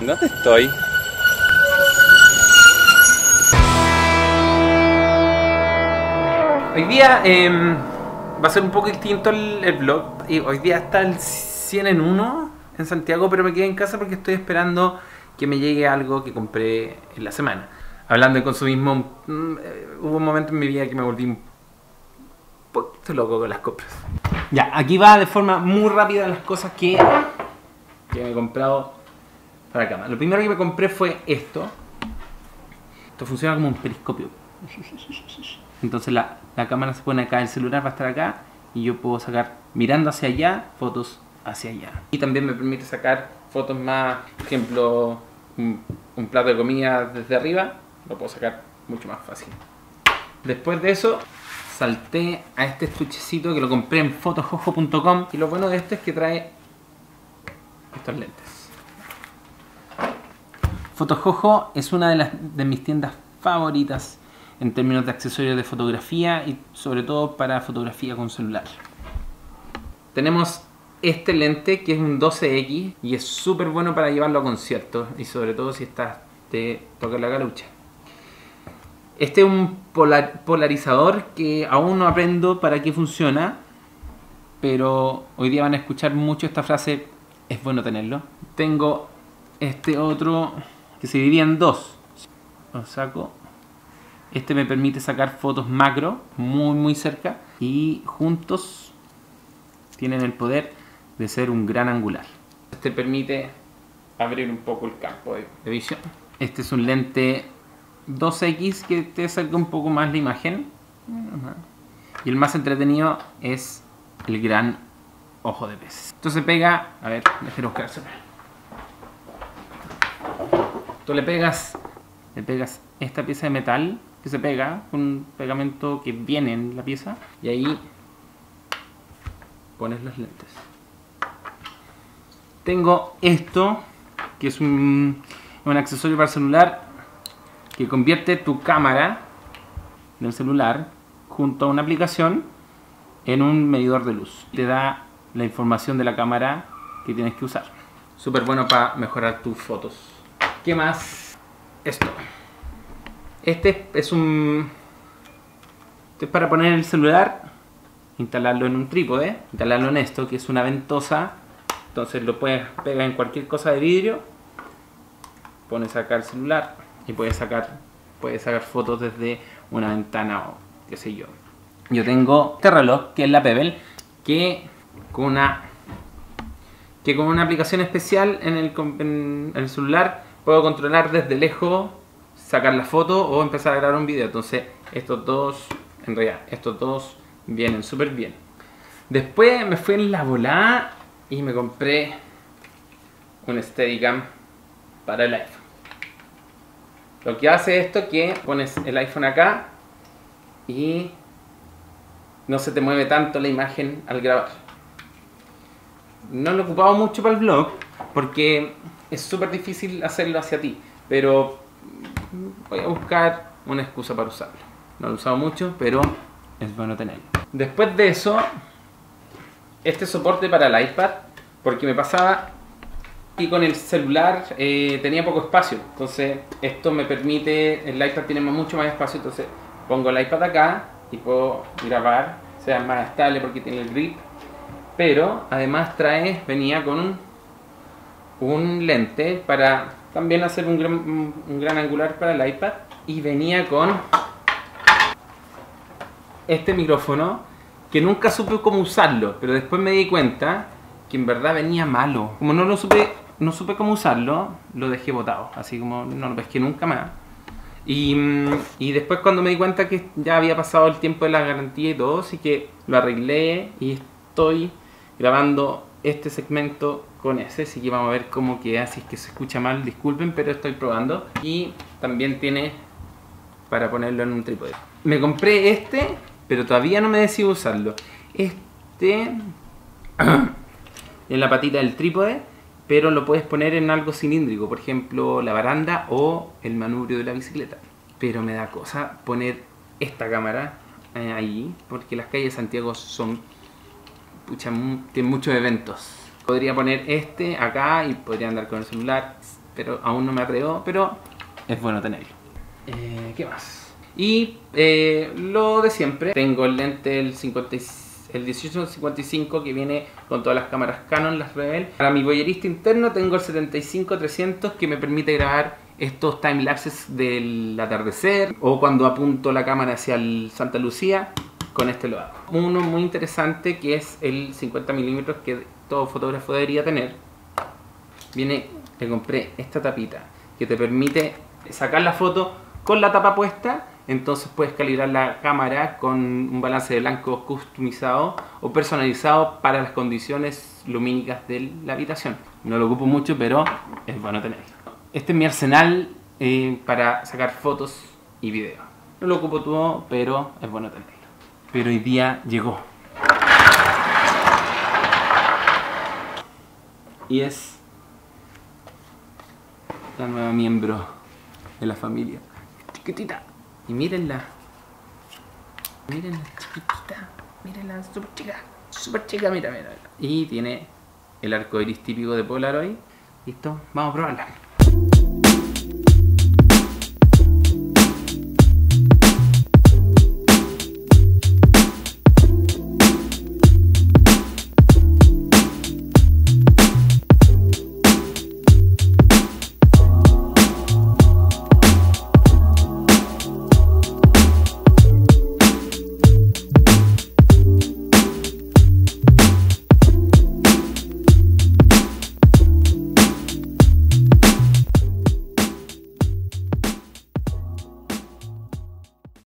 ¿Dónde estoy? Hoy día em, va a ser un poco distinto el, el vlog. Y hoy día está el 100 en 1 en Santiago, pero me quedé en casa porque estoy esperando que me llegue algo que compré en la semana. Hablando de consumismo, mm, eh, hubo un momento en mi vida que me volví un poquito loco con las compras. Ya, aquí va de forma muy rápida las cosas que, que me he comprado para la cama. Lo primero que me compré fue esto. Esto funciona como un periscopio. Entonces la, la cámara se pone acá, el celular va a estar acá y yo puedo sacar mirando hacia allá fotos hacia allá. Y también me permite sacar fotos más, por ejemplo, un, plato de comida desde arriba, lo puedo sacar mucho más fácil. Después de eso, salté a este estuchecito que lo compré en fotojojo.com y lo bueno de esto es que trae estos lentes. Fotojojo es una de, las, de mis tiendas favoritas en términos de accesorios de fotografía y sobre todo para fotografía con celular. Tenemos este lente que es un 12X y es súper bueno para llevarlo a conciertos y sobre todo si estás te toca la galucha. Este es un polar- polarizador que aún no aprendo para qué funciona, pero hoy día van a escuchar mucho esta frase, es bueno tenerlo. Tengo este otro que se divide en dos. Lo saco. Este me permite sacar fotos macro muy muy cerca y juntos tienen el poder de ser un gran angular. Este permite abrir un poco el campo de, visión. Este es un lente 2X que te acerca un poco más la imagen. Y el más entretenido es el gran ojo de pez. Esto se pega, a ver, déjenme buscárselo. Tú le pegas, le pegas esta pieza de metal que se pega un pegamento que viene en la pieza y ahí pones los lentes. Tengo esto que es un, un accesorio para celular que convierte tu cámara del celular junto a una aplicación en un medidor de luz. Te da la información de la cámara que tienes que usar. Súper bueno para mejorar tus fotos. ¿Qué más? Esto. Este es un... Este es para poner el celular, instalarlo en un trípode, instalarlo en esto, que es una ventosa. Entonces lo puedes pegar en cualquier cosa de vidrio. Pones acá el celular y puedes sacar, puedes sacar fotos desde una ventana o qué sé yo. Yo tengo este que es la Pebble, que con una que con una aplicación especial en el celular puedo controlar desde lejos, sacar la foto o empezar a grabar un video. Entonces, estos dos, en realidad, estos dos vienen súper bien. Después me fui en la volada y me compré un Steadicam para el iPhone. Lo que hace esto es que pones el iPhone acá y no se te mueve tanto la imagen al grabar. No lo he ocupado mucho para el vlog porque es súper difícil hacerlo hacia ti, pero voy a buscar una excusa para usarlo. No lo he usado mucho, pero es bueno tenerlo. Después de eso, este soporte para el iPad, porque me pasaba y con el celular eh, tenía poco espacio, entonces esto me permite, el iPad tiene mucho más espacio, entonces pongo el iPad acá y puedo grabar, sea más estable porque tiene el grip, pero además trae, venía con un, un lente para también hacer un gran, angular para el iPad y venía con este micrófono que nunca supe cómo usarlo, pero después me di cuenta que en verdad venía malo. Como no lo supe, no supe cómo usarlo, lo dejé botado, así como no lo pesqué nunca más. Y, mm, y después cuando me di cuenta que ya había pasado el tiempo de la garantía y todo, así que lo arreglé y estoy grabando este segmento con ese, así que vamos a ver cómo queda, si es que se escucha mal, disculpen, pero estoy probando. Y también tiene para ponerlo en un trípode. Me compré este, pero todavía no me decido usarlo. Este en la patita del trípode, pero lo puedes poner en algo cilíndrico, por ejemplo la baranda o el manubrio de la bicicleta. Pero me da cosa poner esta cámara eh, ahí, porque las calles de Santiago son pucha, tienen muchos eventos. Podría poner este acá y podría andar con el celular, pero aún no me atrevo, pero es bueno tenerlo. Eh, ¿Qué más? Y eh, lo de siempre, tengo el lente el, 50, el 1855 que viene con todas las cámaras Canon, las Rebel. Para mi boyerista interno tengo el 75-300 que me permite grabar estos time lapses del atardecer o cuando apunto la cámara hacia el Santa Lucía, con este lo hago. Uno muy interesante que es el 50 milímetros que todo fotógrafo debería tener. Viene, le compré esta tapita que te permite sacar la foto con la tapa puesta entonces puedes calibrar la cámara con un balance de blanco customizado o personalizado para las condiciones lumínicas de la habitación. No lo ocupo mucho, pero es bueno tenerlo. Este es mi arsenal eh, para sacar fotos y videos. No lo ocupo todo, pero es bueno tenerlo. Pero hoy día llegó. Y es la nueva miembro de la familia. Chiquitita. Y mírenla. Mírenla, chiquitita. Mírenla, súper chica. Súper chica, mira, mira. Y tiene el arco iris típico de Polaroid. Listo, vamos a probarla.